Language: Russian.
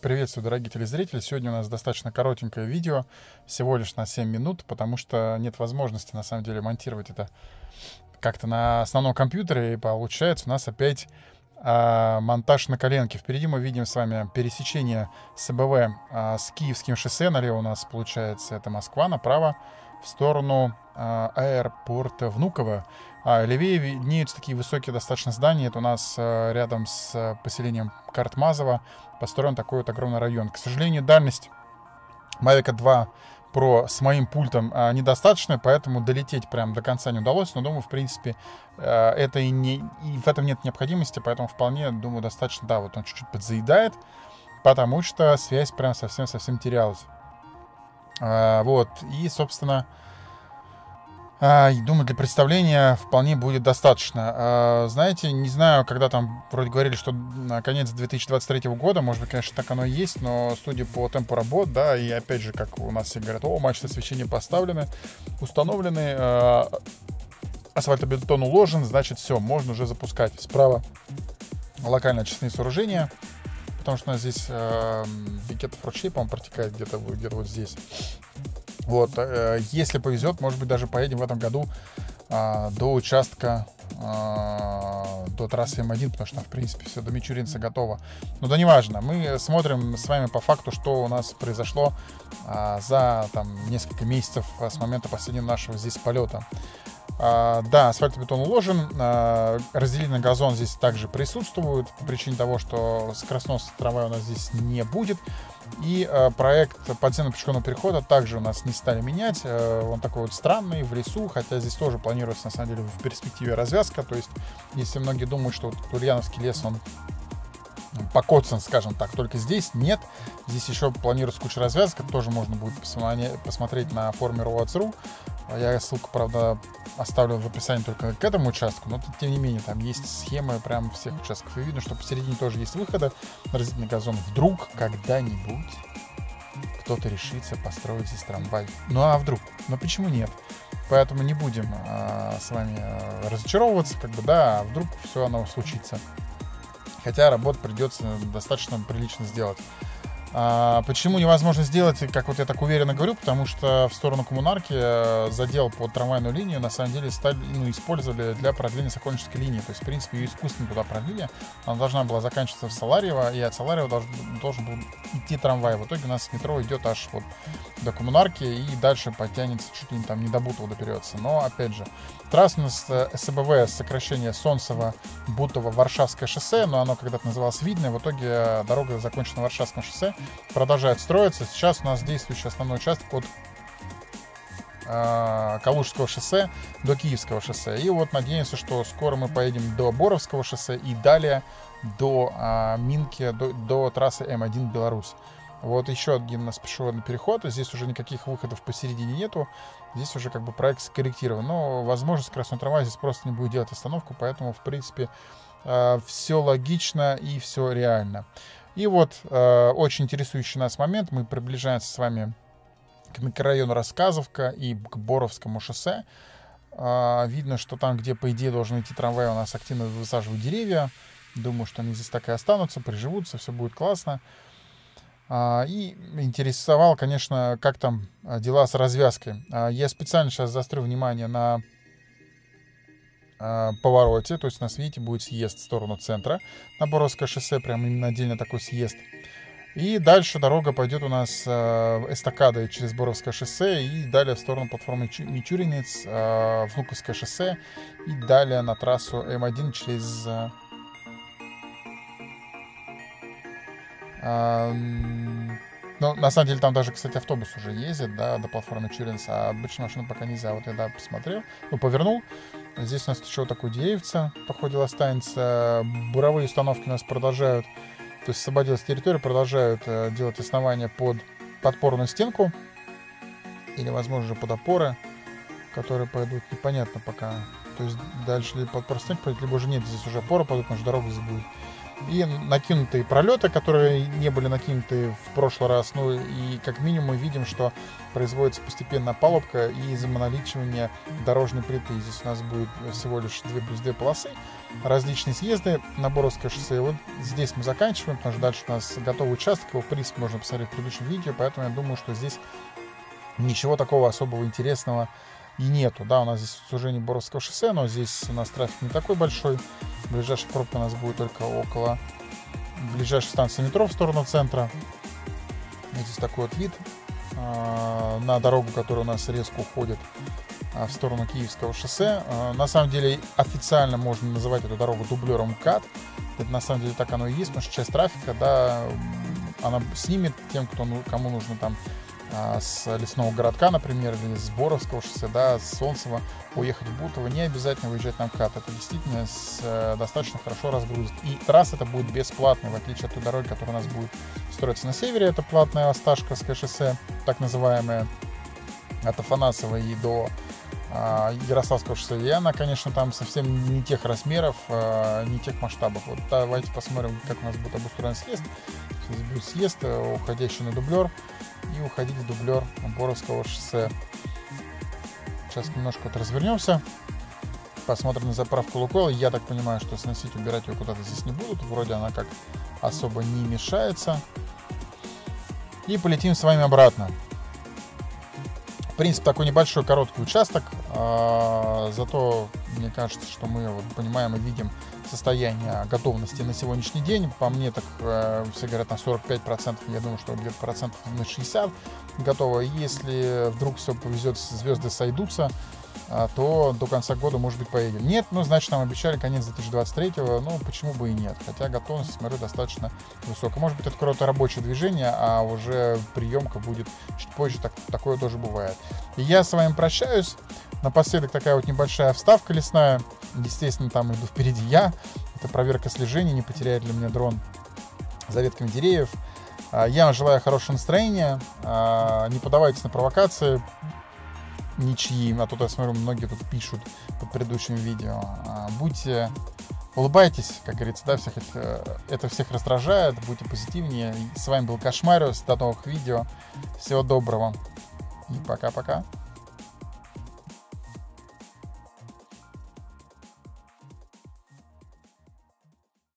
Приветствую, дорогие телезрители. Сегодня у нас достаточно коротенькое видео, всего лишь на 7 минут, потому что нет возможности, на самом деле, монтировать это как-то на основном компьютере, и получается у нас опять а, монтаж на коленке. Впереди мы видим с вами пересечение СБВ а, с Киевским шоссе. Налево у нас получается это Москва, направо в сторону а, аэропорта Внуково. А левее виднеются такие высокие достаточно здания. Это у нас а, рядом с а, поселением Картмазово построен такой вот огромный район. К сожалению, дальность Mavic 2 Pro с моим пультом а, недостаточно, поэтому долететь прям до конца не удалось. Но думаю, в принципе, а, это и, не, и в этом нет необходимости, поэтому вполне, думаю, достаточно. Да, вот он чуть-чуть подзаедает, потому что связь прям совсем-совсем терялась. А, вот, и, собственно, а, думаю, для представления вполне будет достаточно. А, знаете, не знаю, когда там вроде говорили, что на конец 2023 года, может быть, конечно, так оно и есть, но судя по темпу работ, да, и опять же, как у нас все говорят, о, мачты освещения поставлены, установлены, асфальтобетон уложен, значит, все, можно уже запускать. Справа локально очистные сооружения, потому что у нас здесь э, Бикетов ручей, по-моему, протекает где-то где вот здесь. Вот, э, если повезет, может быть, даже поедем в этом году э, до участка, э, до трассы М1, потому что в принципе, все до Мичуринца готово. Но да неважно, мы смотрим с вами по факту, что у нас произошло за там, несколько месяцев с момента последнего нашего здесь полета. Uh, да, асфальтобетон уложен, uh, разделительный газон здесь также присутствует по причине того, что скоростного трамвая у нас здесь не будет. И uh, проект подземного пешеходного перехода также у нас не стали менять. Он такой вот странный, в лесу, хотя здесь тоже планируется на самом деле в перспективе развязка. То есть, если многие думают, что вот Ульяновский лес, он покоцан, скажем так. Только здесь нет. Здесь еще планируется куча развязок. Тоже можно будет посмотреть на форуме Roads.ru. Я ссылку, правда, оставлю в описании только к этому участку, но тем не менее там есть схемы прям всех участков. И видно, что посередине тоже есть выходы на разделительный газон. Вдруг когда-нибудь кто-то решится построить здесь трамвай. Ну а вдруг? Ну почему нет? Поэтому не будем а, с вами а, разочаровываться, как бы, да, а вдруг все оно случится. Хотя работу придется достаточно прилично сделать. А, почему невозможно сделать, как вот я так уверенно говорю, потому что в сторону коммунарки э, задел под трамвайную линию на самом деле стали, ну, использовали для продления Сокольнической линии. То есть, в принципе, ее искусственно туда продлили. Она должна была заканчиваться в Саларьево, и от Саларьева должен, должен был идти трамвай. В итоге у нас метро идет аж вот до коммунарки и дальше потянется чуть ли не там не до Бутова доперется. Но, опять же, трасса у нас э, СБВ, сокращение Солнцево, Бутово, Варшавское шоссе, но оно когда-то называлось Видное. В итоге э, дорога закончена на Варшавском шоссе продолжает строиться. Сейчас у нас действующий основной участок от э, Калужского шоссе до Киевского шоссе. И вот надеемся, что скоро мы поедем до Боровского шоссе и далее до э, Минки, до, до трассы М1 Беларусь. Вот еще один у нас пешеходный переход. Здесь уже никаких выходов посередине нету. Здесь уже как бы проект скорректирован. Но, возможно, скоростной трамвай здесь просто не будет делать остановку. Поэтому, в принципе, э, все логично и все реально. И вот э, очень интересующий нас момент. Мы приближаемся с вами к микрорайону Рассказовка и к Боровскому шоссе. Э, видно, что там, где, по идее, должен идти трамвай, у нас активно высаживают деревья. Думаю, что они здесь так и останутся, приживутся, все будет классно. Э, и интересовал, конечно, как там дела с развязкой. Э, я специально сейчас заострю внимание на э, повороте, то есть у нас, видите, будет съезд в сторону центра на Боровское шоссе, прям именно отдельно такой съезд. И дальше дорога пойдет у нас э, эстакадой через Боровское шоссе и далее в сторону платформы Мичуринец, э, Внуковское шоссе и далее на трассу М1 через... Э, э, ну, на самом деле, там даже, кстати, автобус уже ездит, да, до платформы Чуринс, а обычно машину пока нельзя. Вот я, да, посмотрел, ну, повернул. Здесь у нас еще такое деревце, по останется. Буровые установки у нас продолжают, то есть освободилась территория, продолжают э, делать основания под подпорную стенку. Или, возможно, под опоры, которые пойдут, непонятно пока. То есть дальше либо под простынь пойдет, либо уже нет, здесь уже опора пойдут, потому что дорога здесь будет и накинутые пролеты, которые не были накинуты в прошлый раз. Ну и как минимум мы видим, что производится постепенно палубка и замоноличивание дорожной плиты. Здесь у нас будет всего лишь 2 плюс 2 полосы. различные съезды на Боровское шоссе. И вот здесь мы заканчиваем, потому что дальше у нас готовый участок, его в принципе можно посмотреть в предыдущем видео, поэтому я думаю, что здесь ничего такого особого интересного и нету. Да, у нас здесь сужение Боровского шоссе, но здесь у нас трафик не такой большой. Ближайшая пробка у нас будет только около ближайшей станции метро в сторону центра. Здесь такой вот вид э, на дорогу, которая у нас резко уходит э, в сторону Киевского шоссе. Э, на самом деле официально можно называть эту дорогу дублером КАТ. Это на самом деле так оно и есть, потому что часть трафика, да, она снимет тем, кто, ну, кому нужно там а, с лесного городка, например, или с Боровского шоссе, да, с Солнцева уехать в Бутово, не обязательно выезжать на МКАД. Это действительно с, э, достаточно хорошо разгрузит. И трасса это будет бесплатная, в отличие от той дороги, которая у нас будет строиться на севере. Это платное Осташковское шоссе, так называемое, от Афанасова и до а, Ярославского шоссе. И она, конечно, там совсем не тех размеров, а, не тех масштабов. Вот давайте посмотрим, как у нас будет обустроен съезд. Здесь будет съезд, э, уходящий на дублер и уходить в дублер Боровского шоссе. Сейчас немножко вот развернемся. Посмотрим на заправку Лукойла. Я так понимаю, что сносить, убирать ее куда-то здесь не будут. Вроде она как особо не мешается. И полетим с вами обратно. Принципе, такой небольшой короткий участок. А, зато мне кажется, что мы вот понимаем и видим состояние готовности на сегодняшний день. По мне, так э, все говорят на 45%, я думаю, что где-то процентов на 60 готово. Если вдруг все повезет, звезды сойдутся, а, то до конца года, может быть, поедем. Нет, ну, значит, нам обещали конец 2023, ну, почему бы и нет. Хотя готовность, смотрю, достаточно высокая. Может быть, это какое-то рабочее движение, а уже приемка будет чуть позже, так, такое тоже бывает. И я с вами прощаюсь. Напоследок такая вот небольшая вставка лесная. Естественно, там иду впереди я. Это проверка слежения, не потеряет ли мне дрон за ветками деревьев. А, я вам желаю хорошего настроения. А, не подавайтесь на провокации ничьи, а тут я смотрю, многие тут пишут под предыдущим видео. А, будьте, улыбайтесь, как говорится, да, всех это, это всех раздражает, будьте позитивнее. С вами был Кошмариус, до новых видео, всего доброго и пока-пока.